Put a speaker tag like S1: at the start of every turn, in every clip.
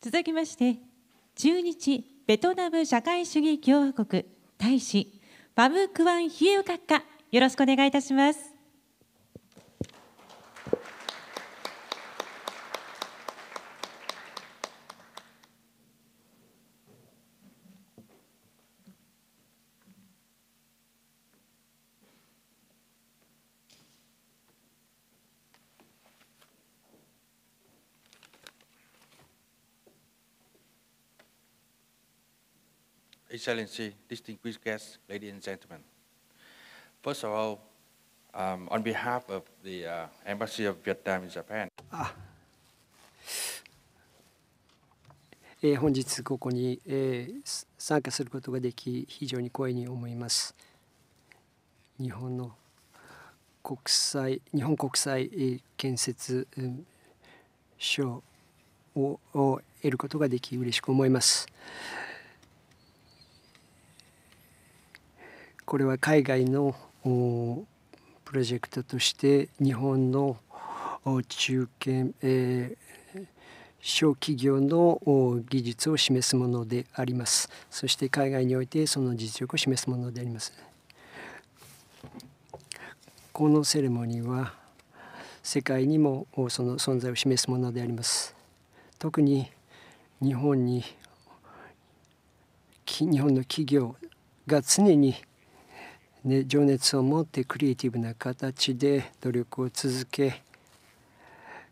S1: 続きまして中日ベトナム社会主義共和国大使パム・クワン・ヒエウ閣下よろしくお願いいたします。
S2: Excellency, distinguished guests, ladies and gentlemen. First of all, um, on behalf of the uh, Embassy of Vietnam in Japan,
S3: えー本日ここに、えー参加することができ非常に光栄に思います日本の国際日本国際、えー建設うん賞をを得ることができ嬉しく思いますこれは海外のプロジェクトとして日本の中堅、えー小企業の技術を示すものであります。そして海外においてその実力を示すものであります。このセレモニーは世界にもその存在を示すものであります。特に日本に日本の企業が常にね、情熱を持ってクリエイティブな形で努力を続け、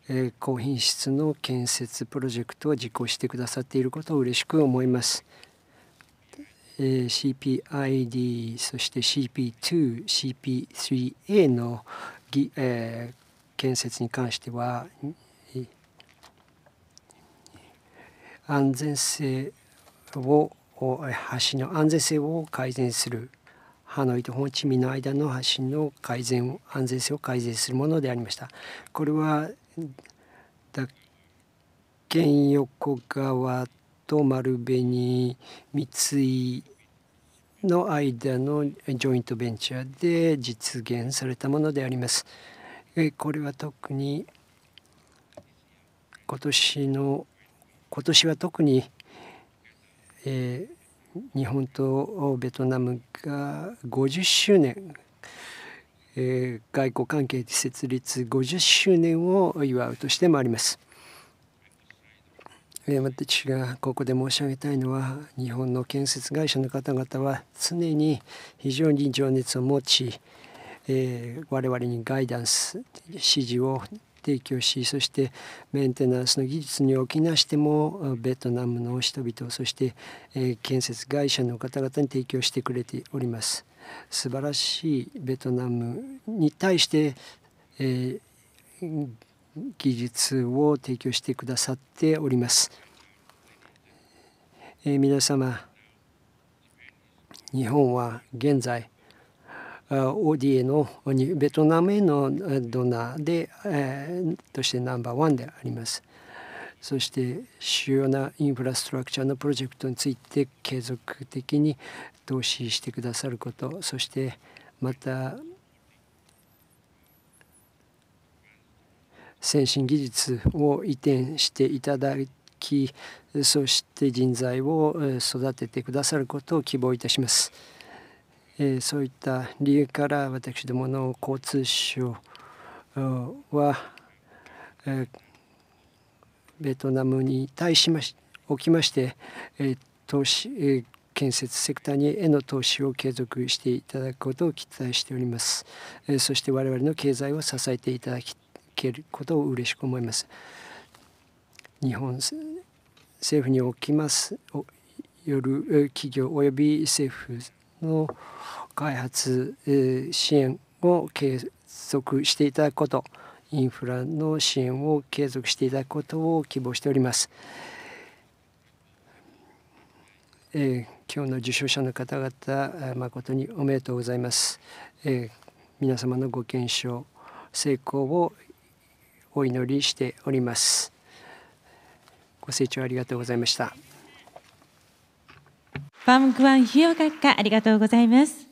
S3: えー高品質の建設プロジェクトを実行してくださっていることを嬉しく思います。えー CPID そして CP2、CP3A の、えー建設に関しては安全性を橋の安全性を改善するハノイとホーチミンの間の橋の改善安全性を改善するものでありました。これはだ県横川と丸紅三井の間のジョイントベンチャーで実現されたものであります。えこれは特に今年の今年は特に、えー日本とベトナムが50周年、えー外交関係設立50周年を祝うとしてもあります。私がここで申し上げたいのは日本の建設会社の方々は常に非常に情熱を持ち、えー我々にガイダンス指示を提供しそしてメンテナンスの技術におきましてもベトナムの人々そして、え建設会社の方々に提供してくれております。素晴らしいベトナムに対して、えー技術を提供してくださっております、えー皆様日本は現在あ ODA のベトナムへのドナーで、えとしてナンバーワンであります。そして主要なインフラストラクチャーのプロジェクトについて継続的に投資してくださることそしてまた先進技術を移転していただきそして人材を育ててくださることを希望いたします。えそういった理由から私どもの交通省は、えベトナムに対しましおきまして、え投資、え建設セクターにへの投資を継続していただくことを期待しております。えそして我々の経済を支えていただけることを嬉しく思います。日本政府におきますよる企業及び政府の開発え支援を継続していただくことインフラの支援を継続していただくことを希望しております。えー今日の受賞者の方々誠におめでとうございます。えー皆様のご健勝成功をお祈りしております。ご清聴ありがとうございました。
S1: パム・クワン・ヒエウ閣下ありがとうございます。